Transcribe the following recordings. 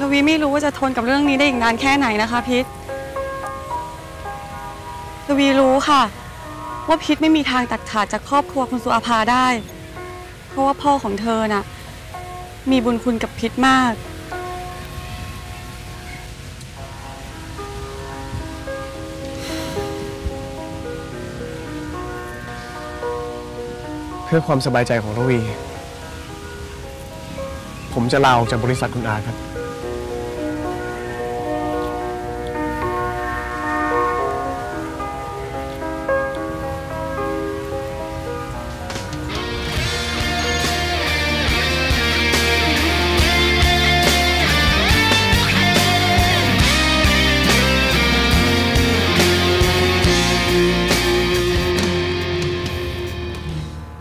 ลวีไม่รู้ว่าจะทนกับเรื่องนี้ได้อีกนานแค่ไหนนะคะพิษลววีรู้ค่ะ ว่าพิษไม่มีทางตัดขาดจากครอบครัวคุณสุอาภาได้ เพราะว่าพ่อของเธอน่ะ มีบุญคุณกับพิษมากเพื่อความสบายใจของระวี ผมจะลาออกจากบริษัทคุณอาครับ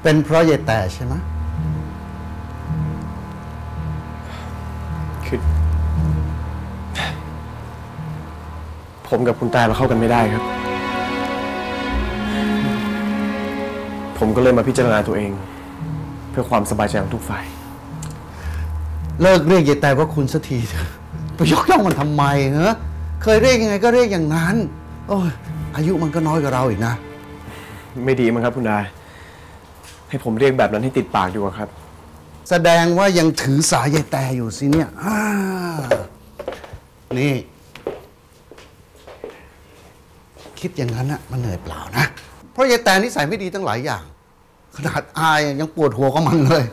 เป็นเพราะยายแต่ใช่ไหมคือผมกับคุณตาเราเข้ากันไม่ได้ครับ ผมก็เลยมาพิจารณาตัวเอง เพื่อความสบายใจของทุกฝ่าย เลิกเรียกยายแต่ว่าคุณสักทีเถอะไปยกย่องมันทำไมเหรอเคยเรียกยังไงก็เรียกอย่างนั้น โอ้ยอายุมันก็น้อยกว่าเราอีกนะ ไม่ดีมั้งครับคุณอา ให้ผมเรียกแบบนั้นให้ติดปากดีกว่าครับ แสดงว่ายังถือสายยายแต่อยู่สิเนี่ยอ่านี่ คิดอย่างนั้นอะมันเหนื่อยเปล่านะ เพราะยายแต่นิสัยไม่ดีตั้งหลายอย่าง ขนาดอายยังปวดหัวกับมันเลย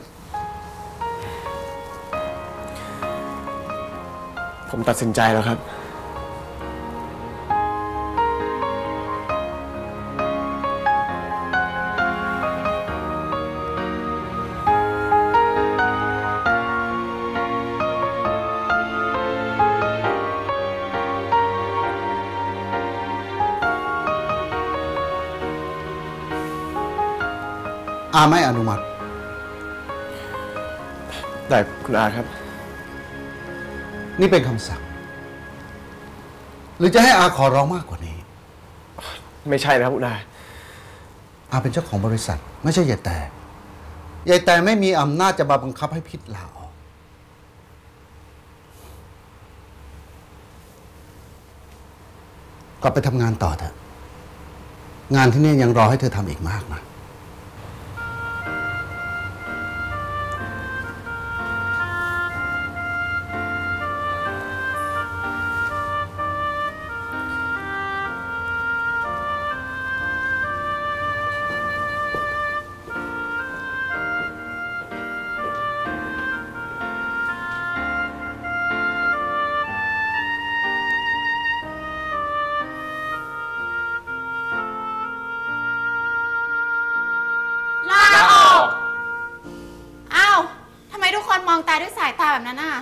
ผมตัดสินใจแล้วครับ อาไม่อนุมัติ แต่คุณอาครับ นี่เป็นคำสั่ง หรือจะให้อาขอร้องมากกว่านี้ ไม่ใช่นะครับคุณอา อาเป็นเจ้าของบริษัท ไม่ใช่ยายแต่ยายแต่ไม่มีอำนาจจะมาบังคับให้พิษลาออกกลับไปทำงานต่อเถอะ งานที่นี่ยังรอให้เธอทำอีกมากนะ องตาด้วยสายตาแบบนั้นน่ะ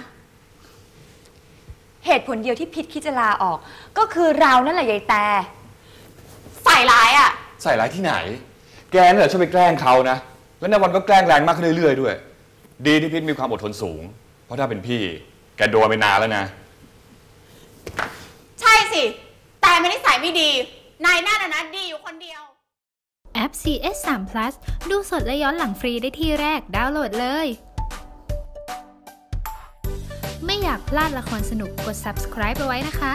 เหตุผลเดียวที่พิษคิดจะลาออก ก็คือเรานั่นแหละยายแต่ ใส่ร้ายอะ ใส่ร้ายที่ไหน แกนั่นแหละชอบไปแกล้งเขานะ แล้วในวันก็แกล้งแรงมากขึ้นเรื่อยๆด้วย ดีที่พิษมีความอดทนสูง เพราะถ้าเป็นพี่ แกโดนไปนานแล้วนะ ใช่สิ แต่ไม่ได้ใส่ไม่ดี นายหน้าน่ะนะดีอยู่คนเดียว แอป CS 3 Plus ดูสดและย้อนหลังฟรีได้ที่แรกดาวน์โหลดเลย อยากพลาดละครสนุกกด subscribe ไปไว้นะคะ